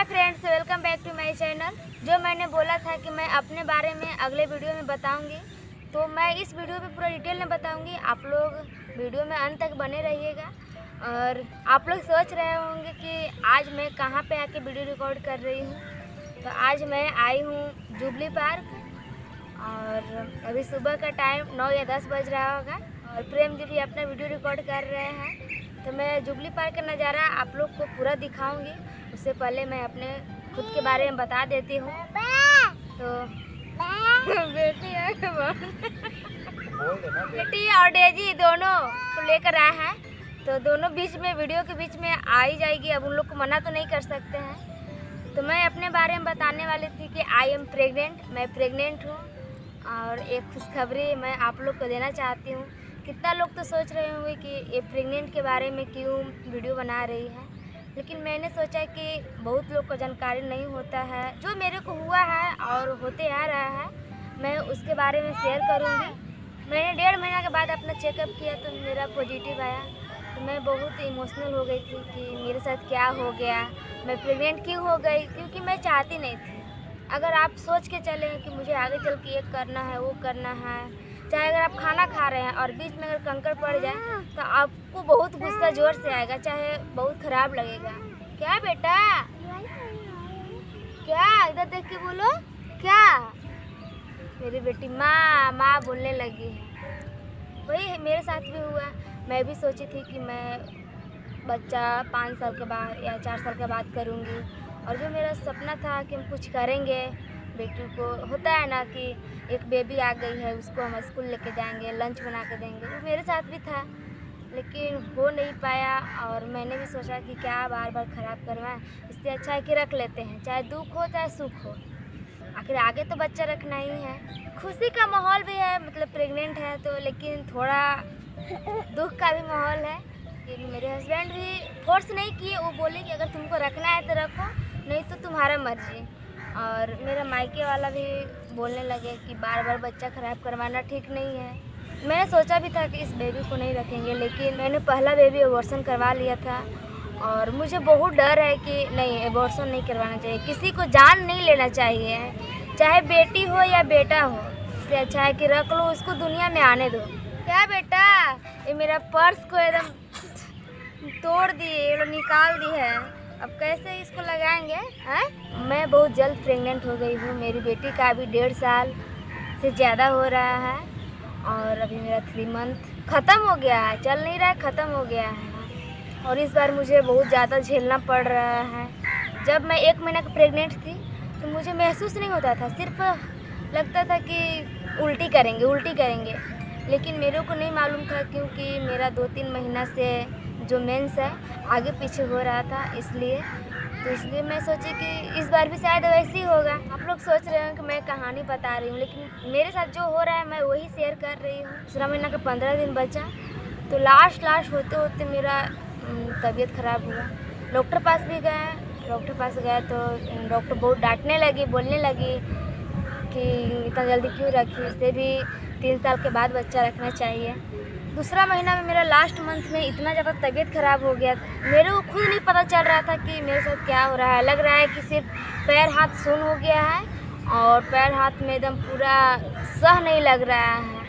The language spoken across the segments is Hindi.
Hi friends welcome back to my channel जो मैंने बोला था कि मैं अपने बारे में अगले वीडियो में बताऊँगी तो मैं इस वीडियो में पूरा डिटेल में बताऊँगी। आप लोग वीडियो में अंत तक बने रहिएगा। और आप लोग सोच रहे होंगे कि आज मैं कहाँ पे आके वीडियो रिकॉर्ड कर रही हूँ। तो आज मैं आई हूँ जुबली पार्क और अभी सुबह का टाइम नौ या दस बज रहा होगा। और प्रेम जी भी अपना वीडियो रिकॉर्ड कर रहे हैं। तो मैं जुबली पार्क का नज़ारा आप लोग को पूरा दिखाऊँगी। उससे पहले मैं अपने खुद के बारे में बता देती हूँ। तो बेटी बेटी और डेजी दोनों को लेकर आए हैं। तो दोनों बीच में, वीडियो के बीच में आ ही जाएगी। अब उन लोग को मना तो नहीं कर सकते हैं। तो मैं अपने बारे में बताने वाली थी कि आई एम प्रेग्नेंट मैं प्रेग्नेंट हूँ। और एक खुशखबरी मैं आप लोग को देना चाहती हूँ। कितना लोग तो सोच रहे होंगे कि ये प्रेग्नेंट के बारे में क्यों वीडियो बना रही है। लेकिन मैंने सोचा कि बहुत लोग को जानकारी नहीं होता है। जो मेरे को हुआ है और होते आ रहा है, मैं उसके बारे में शेयर करूँगी। मैंने डेढ़ महीना के बाद अपना चेकअप किया तो मेरा पॉजिटिव आया। तो मैं बहुत इमोशनल हो गई थी कि मेरे साथ क्या हो गया। मैं प्रेगनेंट क्यों हो गई? क्योंकि मैं चाहती नहीं थी। अगर आप सोच के चले कि मुझे आगे चल के ये करना है, वो करना है चाहे अगर आप खाना खा रहे हैं और बीच में अगर कंकर पड़ जाए तो आपको बहुत गुस्सा ज़ोर से आएगा चाहे बहुत ख़राब लगेगा। क्या बेटा? क्या? इधर देख के बोलो। क्या? मेरी बेटी माँ माँ बोलने लगी है। वही मेरे साथ भी हुआ। मैं भी सोची थी कि मैं बच्चा पाँच साल के बाद या चार साल के बाद करूँगी। और जो मेरा सपना था कि हम कुछ करेंगे बेटी को होता है ना कि एक बेबी आ गई है, उसको हम स्कूल लेके जाएँगे लंच बना के देंगे। वो मेरे साथ भी था, लेकिन हो नहीं पाया और मैंने भी सोचा कि क्या बार बार ख़राब करवाएँ। इससे अच्छा है कि रख लेते हैं, चाहे दुख हो, चाहे सुख हो। आखिर आगे तो बच्चा रखना ही है। खुशी का माहौल भी है मतलब प्रेग्नेंट है तो लेकिन थोड़ा दुख का भी माहौल है। कि मेरे हस्बैंड भी फोर्स नहीं किए, वो बोले कि अगर तुमको रखना है तो रखो, नहीं तो तुम्हारा मर्ज़ी। और मेरा मायके वाला भी बोलने लगे कि बार बार बच्चा ख़राब करवाना ठीक नहीं है। मैंने सोचा भी था कि इस बेबी को नहीं रखेंगे, लेकिन मैंने पहला बेबी एबॉर्सन करवा लिया था और मुझे बहुत डर है कि नहीं एबॉर्सन नहीं करवाना चाहिए। किसी को जान नहीं लेना चाहिए। चाहे बेटी हो या बेटा हो, इससे अच्छा है कि रख लो, उसको दुनिया में आने दो। क्या बेटा? ये मेरा पर्स को एकदम तोड़ दिए निकाल दी है। अब कैसे इसको लगाएँगे, हैं? मैं बहुत जल्द प्रेग्नेंट हो गई हूँ। मेरी बेटी का अभी डेढ़ साल से ज़्यादा हो रहा है और अभी मेरा थ्री मंथ ख़त्म हो गया है। चल नहीं रहा है, ख़त्म हो गया है। और इस बार मुझे बहुत ज़्यादा झेलना पड़ रहा है। जब मैं एक महीना का प्रेग्नेंट थी तो मुझे महसूस नहीं होता था। सिर्फ़ लगता था कि उल्टी करेंगे उल्टी करेंगे। लेकिन मेरे को नहीं मालूम था क्योंकि मेरा दो तीन महीना से जो मेंस है, आगे पीछे हो रहा था इसलिए। तो इसलिए मैं सोची कि इस बार भी शायद वैसे ही होगा। आप लोग सोच रहे हो कि मैं कहानी बता रही हूँ, लेकिन मेरे साथ जो हो रहा है मैं वही शेयर कर रही हूँ। दूसरा महीना का पंद्रह दिन बचा तो लास्ट लास्ट होते होते मेरा तबीयत ख़राब हुआ। डॉक्टर पास भी गए डॉक्टर पास गया तो डॉक्टर बहुत डांटने लगी, बोलने लगी कि इतना जल्दी क्यों रखी? इससे भी तीन साल के बाद बच्चा रखना चाहिए। दूसरा महीना में मेरा लास्ट मंथ में इतना ज़्यादा तबीयत ख़राब हो गया मेरे को खुद नहीं पता चल रहा था कि मेरे साथ क्या हो रहा है। लग रहा है कि सिर्फ़ पैर हाथ सुन हो गया है और पैर हाथ में एकदम पूरा सह नहीं लग रहा है।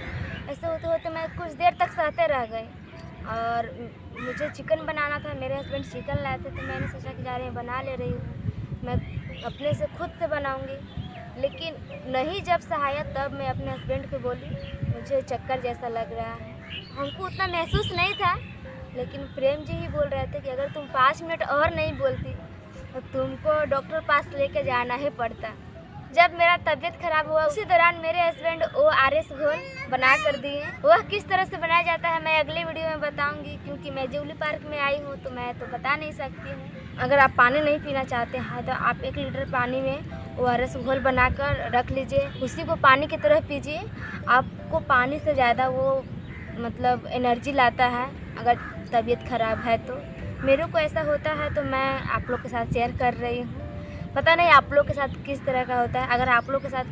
ऐसे होते होते मैं कुछ देर तक सहते रह गई और मुझे चिकन बनाना था। मेरे हस्बैंड चिकन लाए थे तो मैंने सोचा कि जा रही बना ले रही हूँ। मैं अपने से खुद से बनाऊँगी। लेकिन नहीं जब सहाया तब मैं अपने हस्बैंड को बोली, मुझे चक्कर जैसा लग रहा है। हमको उतना महसूस नहीं था, लेकिन प्रेम जी ही बोल रहे थे कि अगर तुम पाँच मिनट और नहीं बोलती तो तुमको डॉक्टर पास लेके जाना ही पड़ता। जब मेरा तबीयत खराब हुआ, उसी दौरान मेरे हस्बैंड ओ आर एस घोल बना कर दिए वह किस तरह से बनाया जाता है मैं अगले वीडियो में बताऊँगी, क्योंकि मैं जूली पार्क में आई हूँ तो मैं तो बता नहीं सकती हूँ। अगर आप पानी नहीं पीना चाहते हैं तो आप एक लीटर पानी में ओ आर एस घोल बनाकर रख लीजिए। उसी को पानी की तरह पीजिए। आपको पानी से ज़्यादा वो मतलब एनर्जी लाता है, अगर तबीयत ख़राब है तो। मेरे को ऐसा होता है तो मैं आप लोग के साथ शेयर कर रही हूँ। पता नहीं आप लोग के साथ किस तरह का होता है। अगर आप लोग के साथ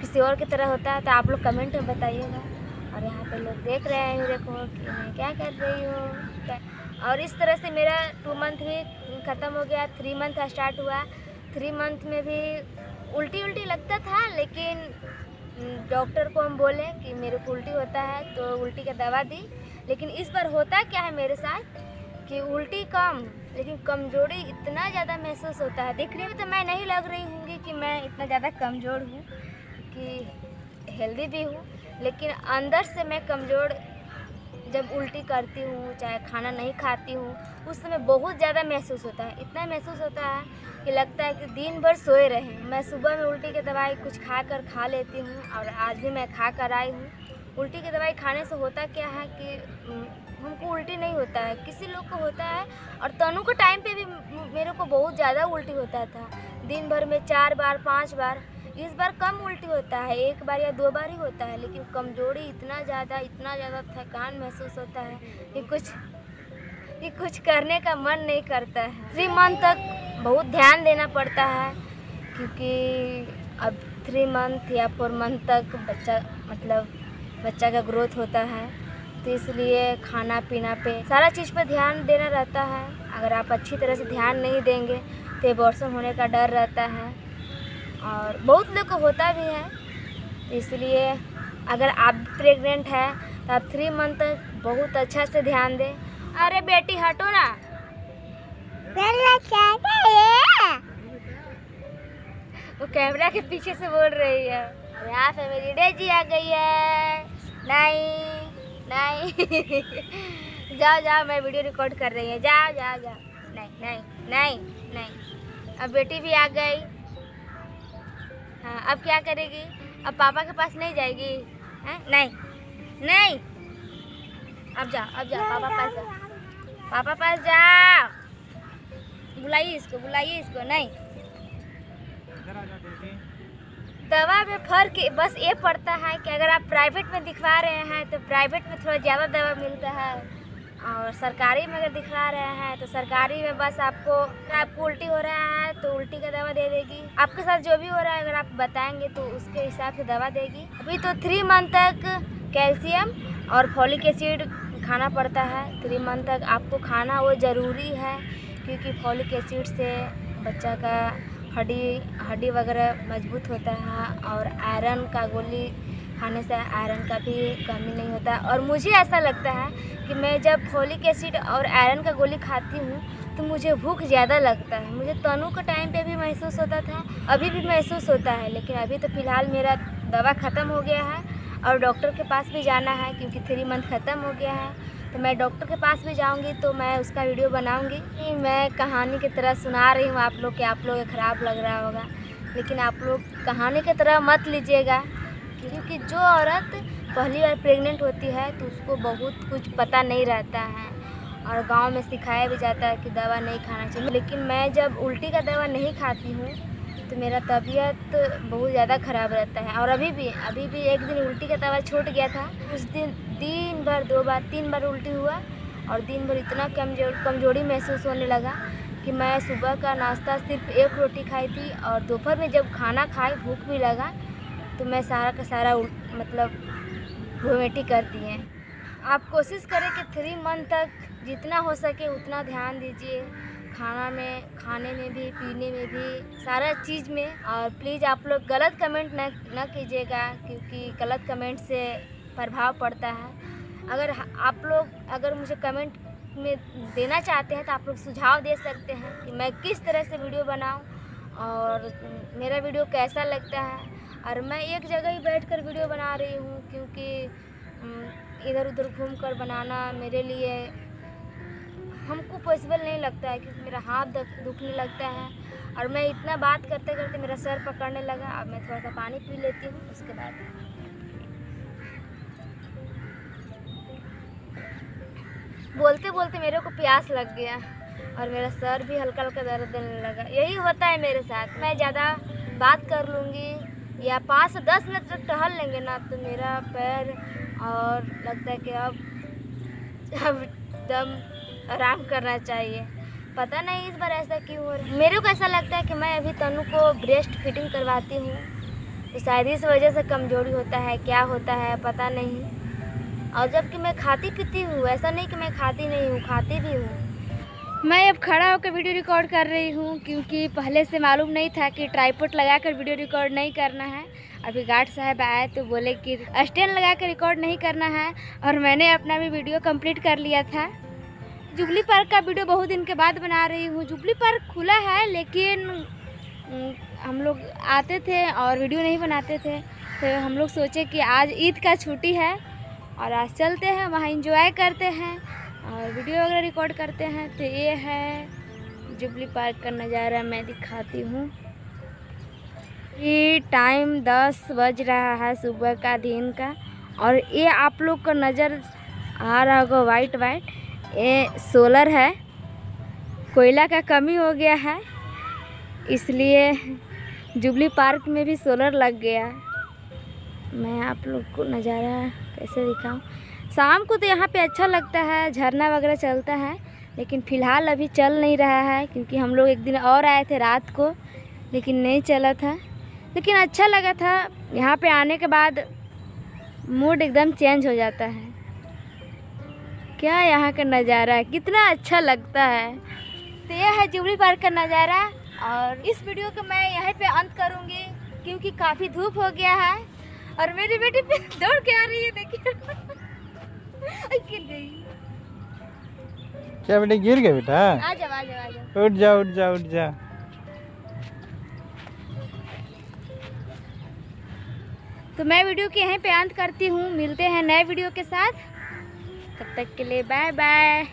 किसी और की तरह होता है तो आप लोग कमेंट में बताइएगा। और यहाँ पे लोग देख रहे हैं मेरे को कि मैं क्या कर रही हूँ। और इस तरह से मेरा टू मंथ भी ख़त्म हो गया। थ्री मंथ स्टार्ट हुआ। थ्री मंथ में भी उल्टी उल्टी लगता था, लेकिन डॉक्टर को हम बोले कि मेरे को उल्टी होता है तो उल्टी का दवा दी। लेकिन इस बार होता क्या है मेरे साथ कि उल्टी कम, लेकिन कमज़ोरी इतना ज़्यादा महसूस होता है। देखने में तो मैं नहीं लग रही हूँगी कि मैं इतना ज़्यादा कमज़ोर हूँ, कि हेल्दी भी हूँ, लेकिन अंदर से मैं कमज़ोर जब उल्टी करती हूँ, चाहे खाना नहीं खाती हूँ, उस समय बहुत ज़्यादा महसूस होता है। इतना महसूस होता है कि लगता है कि दिन भर सोए रहे। मैं सुबह में उल्टी की दवाई कुछ खा कर खा लेती हूँ और आज भी मैं खा कर आई हूँ। उल्टी की दवाई खाने से होता क्या है कि हमको उल्टी नहीं होता है। किसी लोग को होता है और तनु के टाइम पे भी मेरे को बहुत ज़्यादा उल्टी होता था। दिन भर में चार बार, पाँच बार इस बार कम उल्टी होता है, एक बार या दो बार ही होता है, लेकिन कमज़ोरी इतना ज़्यादा इतना ज़्यादा थकान महसूस होता है कि कुछ कि कुछ करने का मन नहीं करता है। थ्री मंथ तक बहुत ध्यान देना पड़ता है, क्योंकि अब थ्री मंथ या फोर मंथ तक बच्चा मतलब बच्चा का ग्रोथ होता है तो इसलिए खाना पीना पे सारा चीज़ पर ध्यान देना रहता है। अगर आप अच्छी तरह से ध्यान नहीं देंगे तो एबॉर्सन होने का डर रहता है। और बहुत लोग को होता भी है। तो इसलिए अगर आप प्रेग्नेंट है तो आप थ्री मंथ तक बहुत अच्छा से ध्यान दें। अरे बेटी हटो ना। वो कैमरा के पीछे से बोल रही है। यहाँ पे मेरी डेजी आ गई है। नहीं नहीं। जाओ जाओ मैं वीडियो रिकॉर्ड कर रही हूँ। जाओ जाओ जाओ। नहीं नहीं नहीं नहीं। अब बेटी भी आ गई। हाँ अब क्या करेगी? अब पापा के पास नहीं जाएगी हैं? नहीं। नहीं? अब जाओ अब जाओ पापा पास जाओ पापा पास जाओ बुलाइए इसको बुलाइए इसको नहीं। दवा में फ़र्क बस ये पड़ता है कि अगर आप प्राइवेट में दिखवा रहे हैं तो प्राइवेट में थोड़ा ज़्यादा दवा मिलता है। और सरकारी में अगर दिखवा रहे हैं तो सरकारी में बस आपको आपको उल्टी हो रहा है तो उल्टी का दवा दे देगी। आपके साथ जो भी हो रहा है, अगर आप बताएँगे तो उसके हिसाब से दवा देगी। अभी तो थ्री मंथ तक कैल्शियम और फॉलिक एसिड खाना पड़ता है। थ्री मंथ तक आपको खाना वो ज़रूरी है, क्योंकि फॉलिक एसिड से बच्चा का हड्डी हड्डी वगैरह मज़बूत होता है और आयरन का गोली खाने से आयरन का भी कमी नहीं होता और मुझे ऐसा लगता है कि मैं जब फोलिक एसिड और आयरन का गोली खाती हूँ तो मुझे भूख ज़्यादा लगता है। मुझे तनु के टाइम पे भी महसूस होता था, अभी भी महसूस होता है, लेकिन अभी तो फ़िलहाल मेरा दवा ख़त्म हो गया है और डॉक्टर के पास भी जाना है, क्योंकि थ्री मंथ ख़त्म हो गया है। तो मैं डॉक्टर के पास भी जाऊँगी तो मैं उसका वीडियो बनाऊँगी। मैं कहानी की तरह सुना रही हूँ आप लोग के, आप लोग ख़राब लग रहा होगा। लेकिन आप लोग कहानी की तरह मत लीजिएगा। क्योंकि जो औरत पहली बार प्रेग्नेंट होती है तो उसको बहुत कुछ पता नहीं रहता है और गाँव में सिखाया भी जाता है कि दवा नहीं खाना चाहिए। लेकिन मैं जब उल्टी का दवा नहीं खाती हूँ तो मेरा तबीयत बहुत ज़्यादा ख़राब रहता है। और अभी भी अभी भी एक दिन उल्टी का दवा छूट गया था। उस दिन दिन भर दो बार, तीन बार उल्टी हुआ और दिन भर इतना कमज़ोर, कमज़ोरी महसूस होने लगा कि मैं सुबह का नाश्ता सिर्फ़ एक रोटी खाई थी और दोपहर में जब खाना खाई भूख भी लगा तो मैं सारा का सारा मतलब वोमेटी करती हैं। आप कोशिश करें कि थ्री मंथ तक जितना हो सके उतना ध्यान दीजिए। खाना में, खाने में भी, पीने में भी, सारा चीज़ में। और प्लीज़ आप लोग गलत कमेंट न न कीजिएगा, क्योंकि गलत कमेंट से प्रभाव पड़ता है। अगर आप लोग अगर मुझे कमेंट में देना चाहते हैं तो आप लोग सुझाव दे सकते हैं कि मैं किस तरह से वीडियो बनाऊँ। और मेरा वीडियो कैसा लगता है और मैं एक जगह ही बैठकर वीडियो बना रही हूँ क्योंकि इधर उधर घूम कर बनाना मेरे लिए हमको पॉसिबल नहीं लगता है क्योंकि मेरा हाथ दुखने लगता है। और मैं इतना बात करते करते मेरा सर पकड़ने लगा। अब मैं थोड़ा सा पानी पी लेती हूँ, उसके बाद। बोलते बोलते मेरे को प्यास लग गया और मेरा सर भी हल्का हल्का दर्द देने लगा। यही होता है मेरे साथ। मैं ज़्यादा बात कर लूँगी या पाँच से दस मिनट तक टहल लेंगे ना तो मेरा पैर और लगता है कि अब अब दम आराम करना चाहिए। पता नहीं इस बार ऐसा क्यों हो रहा है। मेरे को ऐसा लगता है कि मैं अभी तनु को ब्रेस्ट फिटिंग करवाती हूँ। तो शायद इस वजह से कमज़ोरी होता है, क्या होता है, पता नहीं। और जबकि मैं खाती पीती हूँ, ऐसा नहीं कि मैं खाती नहीं हूँ, खाती भी हूँ। मैं अब खड़ा होकर वीडियो रिकॉर्ड कर रही हूँ क्योंकि पहले से मालूम नहीं था कि ट्राईपोर्ट लगाकर वीडियो रिकॉर्ड नहीं करना है। अभी गार्ड साहब आए तो बोले कि स्टैंड लगा कर रिकॉर्ड नहीं करना है और मैंने अपना भी वीडियो कंप्लीट कर लिया था। जुबली पार्क का वीडियो बहुत दिन के बाद बना रही हूँ। जुबली पार्क खुला है लेकिन हम लोग आते थे और वीडियो नहीं बनाते थे। तो हम लोग सोचे कि आज ईद का छुट्टी है और आज चलते हैं, वहाँ इंजॉय करते हैं। और वीडियो वगैरह रिकॉर्ड करते हैं तो ये है जुबली पार्क का नज़ारा मैं दिखाती हूँ। ये टाइम दस बज रहा है सुबह का दिन का और ये आप लोग को नज़र आ रहा होगा वाइट वाइट ये सोलर है। कोयला का कमी हो गया है, इसलिए जुबली पार्क में भी सोलर लग गया। मैं आप लोग को नज़ारा कैसे दिखाऊँ? शाम को तो यहाँ पे अच्छा लगता है, झरना वगैरह चलता है, लेकिन फ़िलहाल अभी चल नहीं रहा है, क्योंकि हम लोग एक दिन और आए थे रात को, लेकिन नहीं चला था। लेकिन अच्छा लगा था, यहाँ पे आने के बाद मूड एकदम चेंज हो जाता है। क्या यहाँ का नज़ारा है? कितना अच्छा लगता है। तो यह है जुबली पार्क का नज़ारा, और इस वीडियो को मैं यहीं पे अंत करूँगी, क्योंकि काफ़ी धूप हो गया है, और मेरी बेटी दौड़ के आ रही है, देखिए। गिर गई। क्या बेटा गिर गए बेटा? आ जाओ आ जाओ आ जाओ। उठ जा उठ जा उठ जा। तो मैं वीडियो के यहीं पे अंत करती हूँ। मिलते हैं नए वीडियो के साथ। तब तक के लिए बाय बाय